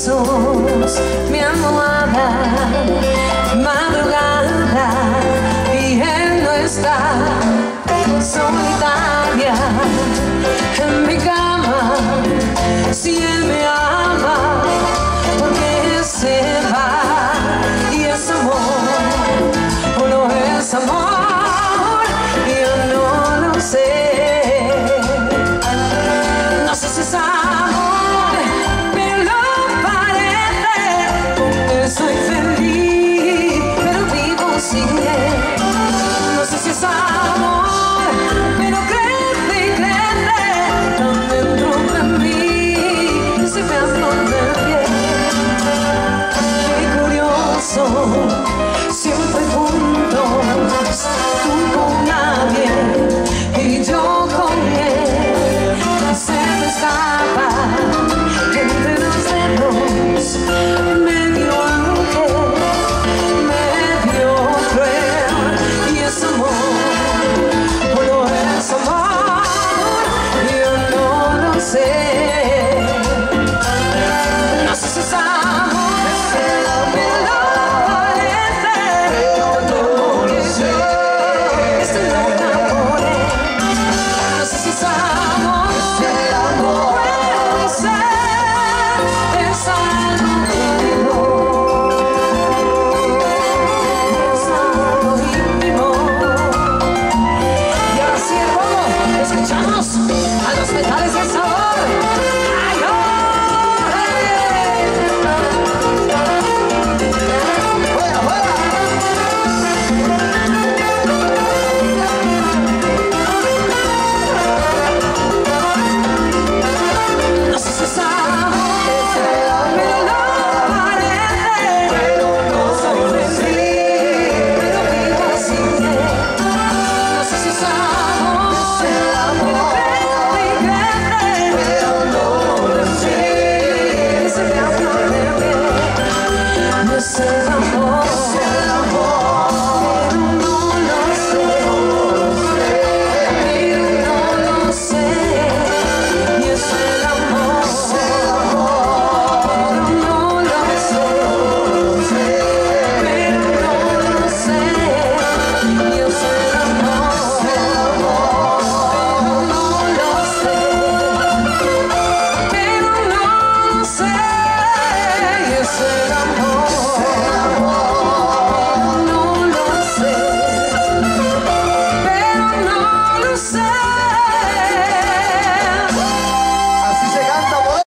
besos, mi almohada, madrugada, y él no está solitaria en mi cama. você. Não sei se é sabe.